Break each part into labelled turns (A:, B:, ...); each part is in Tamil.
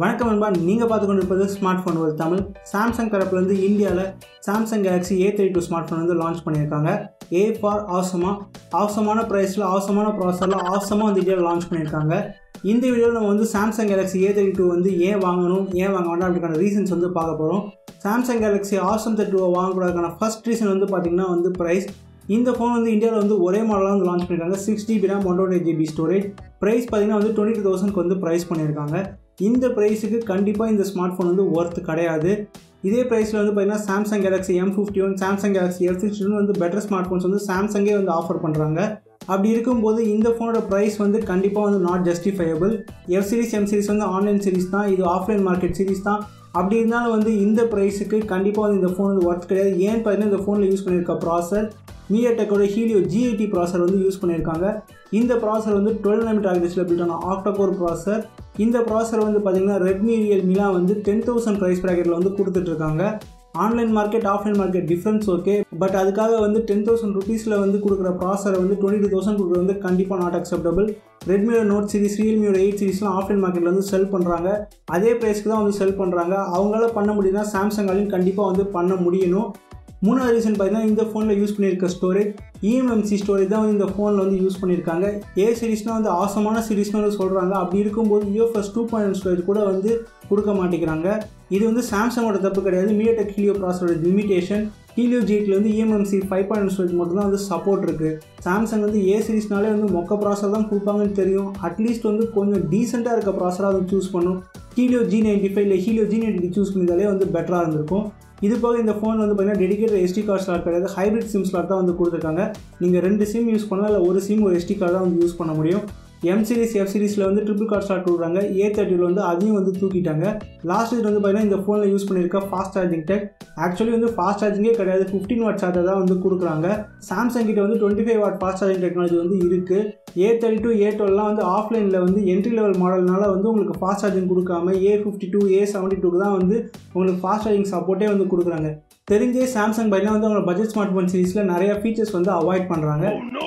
A: வணக்கம் நண்பா. நீங்கள் பார்த்து கொண்டிருப்பது ஸ்மார்ட் ஃபோன் ஒரு தமிழ். சாம்சங் தரப்புலேருந்து இந்தியாவில் Samsung Galaxy A thirty two smart phone வந்து லான்ச் பண்ணியிருக்காங்க. ஏ ஃபார் ஆசமாக ஆசமான ப்ரைஸில் ஆசமான ப்ராசரில் ஆசமாக வந்து இந்தியாவில் லான்ச் பண்ணியிருக்காங்க. இந்த வீடியோவில் நம்ம வந்து Samsung Galaxy A thirty two வந்து ஏன் வாங்கணும் ஏன் வாங்க வேண்டாம் அப்படிக்கான ரீசன்ஸ் வந்து பார்க்க போகிறோம் சாம்சங் கேலக்ஸி ஆசம் தேர்ட்டி டூவை வாங்கக்கூடாதுக்கான ஃபஸ்ட் ரீசன் வந்து பார்த்திங்கன்னா வந்து ப்ரைஸ் இந்த ஃபோன் வந்து இந்தியாவில் வந்து ஒரே மாடலாக வந்து லான்ச் பண்ணியிருக்காங்க. Six GB RAM one twenty GB storage price பார்த்தீங்கன்னா வந்து டுவெண்ட்டி டூ தௌசண்ட்க்கு வந்து ப்ரைஸ் பண்ணியிருக்காங்க. இந்த ப்ரைஸுக்கு கண்டிப்பாக இந்த ஸ்மார்ட் ஃபோன் வந்து ஒர்த் கிடையாது. இதே ப்ரைஸில் வந்து பார்த்தீங்கன்னா Samsung Galaxy M fifty one Samsung Galaxy F sixteen வந்து பெட்டர் ஸ்மார்ட் ஃபோன்ஸ் வந்து சாம்சங்கே வந்து ஆஃபர் பண்ணுறாங்க அப்படி இருக்கும்போது இந்த ஃபோனோட ப்ரைஸ் வந்து கண்டிப்பாக வந்து not justifiable F series M series வந்து ஆன்லைன் சீரிஸ் தான் இது ஆஃப்லைன் மார்க்கெட் சீரிஸ் தான். அப்படி இருந்தாலும் வந்து இந்த ப்ரைஸுக்கு கண்டிப்பாக வந்து இந்த ஃபோன் வந்து ஒர்த் கிடையாது. ஏன்னு பார்த்தீங்கன்னா இந்த ஃபோனில் யூஸ் பண்ணியிருக்க ப்ராசர் மீடியாடெக்கோட ஹீலியோ ஜிஐடி ப்ராசர் வந்து யூஸ் பண்ணியிருக்காங்க இந்த ப்ராசர் வந்து டுவெல் நைம் டார்கெட்ஸில் பில்ட் ஆன ஆக்டோகோர் ப்ராசர் இந்த ப்ராசர் வந்து பார்த்திங்கன்னா ரெட்மி ரியல்மிலாம் வந்து டென் தௌசண்ட் ப்ரைஸ் ப்ராக்கெட்டில் வந்து கொடுத்துட்ருக்காங்க. Online market offline market difference okay but அதுக்காக வந்து டென் தௌசண்ட் ருபீஸில் வந்து கொடுக்குற ப்ராசரை வந்து டுவெண்ட்டி டூ தௌசண்ட் கொடுக்குறது வந்து கண்டிப்பாக நாட் அக்செப்டபிள் ரெட்மியோட நோட் சீரிஸ் ரியல்மியோட எயிட் சீரிஸ்லாம் ஆஃப்லைன் மார்க்கெட்டில் வந்து செல் பண்ணுறாங்க அதே ப்ரைஸ்க்கு தான் வந்து செல் பண்ணுறாங்க அவங்களால பண்ண முடியுதுன்னா சாம்சங்காலையும் கண்டிப்பாக வந்து பண்ண முடியணும். மூணாவது ரீசன் பார்த்தீங்கன்னா இந்த ஃபோனில் யூஸ் பண்ணியிருக்க ஸ்டோரேஜ் இஎம்எம்சி ஸ்டோரேஜ் தான் வந்து இந்த ஃபோனில் வந்து யூஸ் பண்ணியிருக்காங்க. ஏ சீரிஸ்னால் வந்து ஆசமான சீரிஸ்னு வந்து சொல்கிறாங்க அப்படி இருக்கும்போது யூஎஃப்எஸ் டூ பாயிண்ட் ஸ்டோரேஜ் கூட வந்து கொடுக்க மாட்டேங்கிறாங்க. இது வந்து சாம்சங்கோட தப்பு கிடையாது. மீடியாடெக் ஹீலியோ ப்ராசரோட லிமிடேஷன் ஹீலியோ ஜீட்டில் வந்து இஎம்எம்சி ஃபைவ் பாயிண்ட் ஸ்டோரேஜ் மட்டும் தான் வந்து சப்போர்ட் இருக்குது சாம்சங் வந்து ஏ சீரிஸ்னாலே வந்து மொக்க ப்ராசர் தான் கொடுப்பாங்கன்னு தெரியும். அட்லீஸ்ட் வந்து கொஞ்சம் டீசெண்டாக இருக்க ப்ராசராக வந்து சூஸ் பண்ணும். ஹீலியோ ஜி நைன்டி ஃபைவ் இல்லை ஹீலியோ ஜி நைன்டி சூஸ் பண்ணியிருந்தாலே வந்து பெட்டராக இருந்திருக்கும். இது போக இந்த ஃபோன் வந்து பார்த்தீங்கன்னா டெடிகேட் எஸ்டி கார்டு ஸ்லாட் கிடையாது. ஹைப்ரிட் சிம் ஸ்லாட் தான் வந்து கொடுத்துருக்காங்க. நீங்கள் ரெண்டு சிம் யூஸ் பண்ணலாம் இல்லை ஒரு சிம் ஒரு எஸ்டி கார்டு தான் வந்து யூஸ் பண்ண முடியும். எம் சீரிஸ் எஃப் சீரிஸில் வந்து ட்ரிபிள் கார்ட் ஸ்லாட் கொடுக்குறாங்க ஏ தேர்ட்டியில் வந்து அதையும் வந்து தூக்கிட்டாங்க. லாஸ்ட் இது வந்து பார்த்தீங்கன்னா இந்த ஃபோனில் யூஸ் பண்ணியிருக்க ஃபாஸ்ட் சார்ஜிங் டெக் ஆக்சுவலி வந்து ஃபாஸ்ட் சார்ஜிங்கே கிடையாது. ஃபிஃப்டின் வாட் சார்ஜர் தான் வந்து கொடுக்குறாங்க. சாம்சங் கிட்ட வந்து twenty five watt fast charging technology வந்து இருக்குது ஏ தேர்ட்டி டூ ஏ டுவெல்லாம் வந்து ஆஃப்லைனில் வந்து என்ட்ரி லெவல் மாடல்னால வந்து உங்களுக்கு ஃபாஸ்ட் சார்ஜிங் கொடுக்காம A fifty two A seventy டூக்கு தான் வந்து உங்களுக்கு ஃபாஸ்ட் சார்ஜிங் சப்போர்ட்டே வந்து கொடுக்குறாங்க. தெரிஞ்சே சாம்சங் பையனா வந்து அவங்க பட்ஜெட் ஸ்மார்ட் ஃபோன் சீரிஸில் நிறைய ஃபீச்சர்ஸ் வந்து அவாய்ட் பண்ணுறாங்க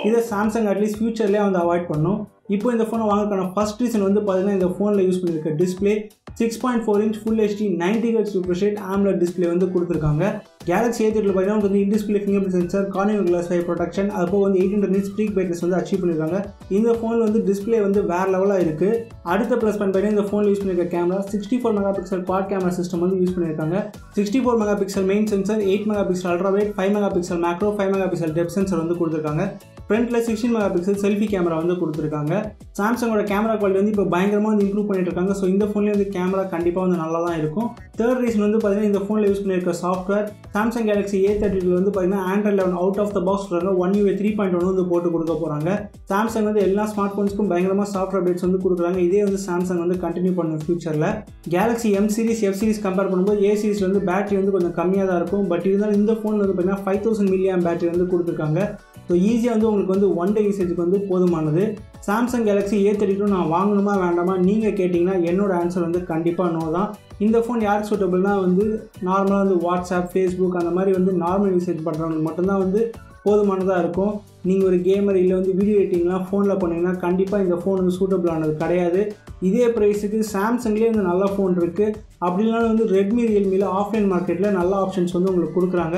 A: இதை சாம்சங் அட்லீஸ்ட் ஃபியூச்சர்லேயே வந்து அவாய்ட் பண்ணும். இப்போ இந்த ஃபோனை வாங்கறதுக்கான ஃபஸ்ட் ரீசன் வந்து பார்த்தீங்கன்னா இந்த ஃபோனில் யூஸ் பண்ணியிருக்க display six point four inch full HD ninety H super shade AMOLED display வந்து கொடுத்துருக்காங்க. கேலக்ஸி ஏ தேர்ட்டில் பார்த்தீங்கன்னா வந்து display fingerprint sensor carnival glass five protection அப்போ வந்து eight hundred nits peak brightness வந்து அச்சீவ் பண்ணியிருக்காங்க இந்த ஃபோனில் வந்து டிஸ்பிளே வந்து வேறு லெவலாக இருக்குது அடுத்த ப்ளஸ் பாயிண்ட் பார்த்தீங்கன்னா இந்த ஃபோனில் யூஸ் பண்ணியிருக்க camera sixty four megapixel quad camera system வந்து யூஸ் பண்ணியிருக்காங்க sixty four megapixel main sensor eight megapixel ultra wide five megapixel macro five megapixel depth sensor வந்து கொடுத்துருக்காங்க. ஃப்ரண்ட்டில் sixteen megapixel selfie camera வந்து கொடுத்துருக்காங்க. சாம்சங்கோட கேமரா குவாலிட்டி வந்து இப்போ பயங்கரமாக வந்து இம்ப்ரூவ் பண்ணிட்டு இருக்காங்க. ஸோ இந்த ஃபோன்லேயே வந்து கேமரா கண்டிப்பாக வந்து நல்லா தான் இருக்கும். தேர்ட் ரீசன் வந்து பார்த்தீங்கன்னா இந்த ஃபோனில் யூஸ் பண்ணியிருக்க சாஃப்ட்வேர் சாம்சங் கேலக்ஸி ஏ தேர்ட்டியில் வந்து பார்த்தீங்கன்னா Android eleven out of the box சொல்கிறாங்க One U three point one வந்து போட்டு கொடுக்க போகிறாங்க சாம்சங் வந்து எல்லா ஸ்மார்ட் ஃபோன்ஸ்க்கும் பயங்கரமாக சாஃப்ட்வேர் அப்டேட்ஸ் வந்து கொடுக்குறாங்க. இதே வந்து சாம்சங் வந்து கண்டினியூ பண்ணும் ஃபியூச்சரில் Galaxy M series F series compare பண்ணும்போது ஏ சீரிஸ் வந்து பேட்டரி வந்து கொஞ்சம் கம்மியாக தான் இருக்கும். பட் இருந்தாலும் இந்த ஃபோன் வந்து பார்த்தீங்கன்னா ஃபைவ் தௌசண்ட் மில்லியம் பேட்டரி வந்து கொடுத்துருக்காங்க. ஸோ ஈஸியாக வந்து உங்களுக்கு வந்து ஒன் டே யூசேஜுக்கு வந்து போதுமானது. Samsung Galaxy A thirty two நான் வாங்கணுமா வேண்டாமா? நீங்கள் கேட்டிங்கன்னா என்னோடய ஆன்சர் வந்து கண்டிப்பாக நோ தான். இந்த ஃபோன் யாருக்கு சூட்டபிள்னால் வந்து நார்மலாக வந்து வாட்ஸ்அப் ஃபேஸ்புக் அந்த மாதிரி வந்து நார்மல் யூசேஜ் பண்ணுறவங்களுக்கு மட்டும்தான் வந்து போதுமானதாக இருக்கும். நீங்கள் ஒரு கேமர் இல்லை வந்து வீடியோ எடிட்டிங்லாம் ஃபோனில் பண்ணிங்கன்னா கண்டிப்பாக இந்த ஃபோன் வந்து சூட்டபிள் ஆனது கிடையாது. இதே ப்ரைஸுக்கு சாம்சங்லேயே வந்து நல்ல ஃபோன் இருக்குது அப்படி இல்லைனாலும் வந்து ரெட்மி ரியல்மியில் ஆஃப்லைன் மார்க்கெட்டில் நல்ல ஆப்ஷன்ஸ் வந்து உங்களுக்கு கொடுக்குறாங்க.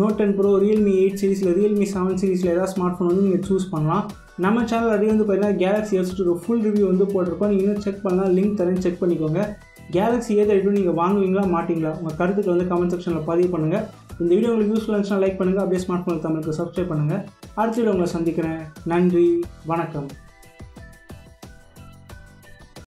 A: Note ten pro Realme eight சீரிஸில் ரியல்மி செவன் சீரிஸில் ஏதாவது ஸ்மார்ட் ஃபோன் வந்து நீங்கள் சூஸ் பண்ணலாம். நம்ம சேனல் நிறைய வந்து பார்த்தீங்கன்னா Galaxy S two full review வந்து போட்டிருக்கோம். நீங்கள் இன்னும் செக் பண்ணலாம் லிங்க் தரேன் செக் பண்ணிக்கோங்க. கேலக்ஸி ஏ தேர்ட்டி நீங்கள் வாங்குவீங்களா மாட்டிங்களா? உங்கள் கருத்துக்கள் வந்து கமெண்ட் செக்ஷனில் பதிவு பண்ணுங்கள் இந்த வீடியோ உங்களுக்கு யூஸ்ஃபுல்லாக இருந்துச்சுன்னா லைக் பண்ணுங்கள் அப்படியே ஸ்மார்ட் ஃபோன் தமிழுக்கு சப்ஸ்கிரைப் பண்ணுங்கள் அடுத்த வீடியோ உங்களை சந்திக்கிறேன். நன்றி வணக்கம்.